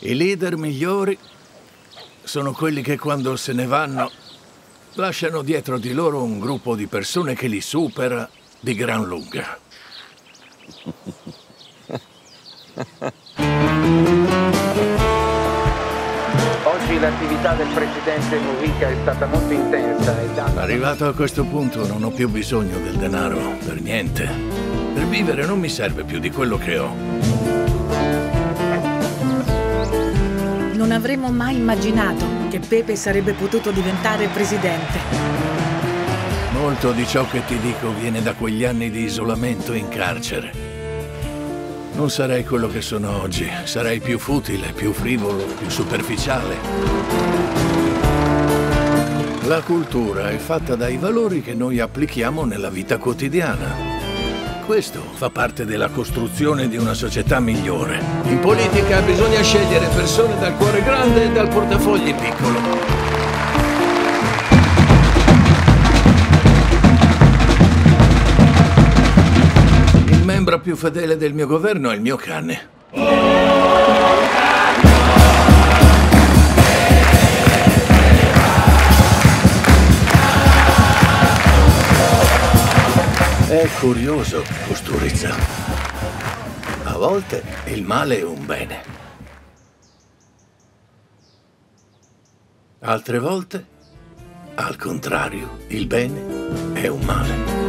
I leader migliori sono quelli che quando se ne vanno lasciano dietro di loro un gruppo di persone che li supera di gran lunga. Oggi l'attività del presidente Mujica è stata molto intensa e da... Arrivato a questo punto non ho più bisogno del denaro, per niente. Per vivere non mi serve più di quello che ho. Non avremmo mai immaginato che Pepe sarebbe potuto diventare presidente. Molto di ciò che ti dico viene da quegli anni di isolamento in carcere. Non sarei quello che sono oggi, sarei più futile, più frivolo, più superficiale. La cultura è fatta dai valori che noi applichiamo nella vita quotidiana. Questo fa parte della costruzione di una società migliore. In politica bisogna scegliere persone dal cuore grande e dal portafogli piccolo. Il membro più fedele del mio governo è il mio cane. È curioso, Costurizza. A volte il male è un bene. Altre volte, al contrario, il bene è un male.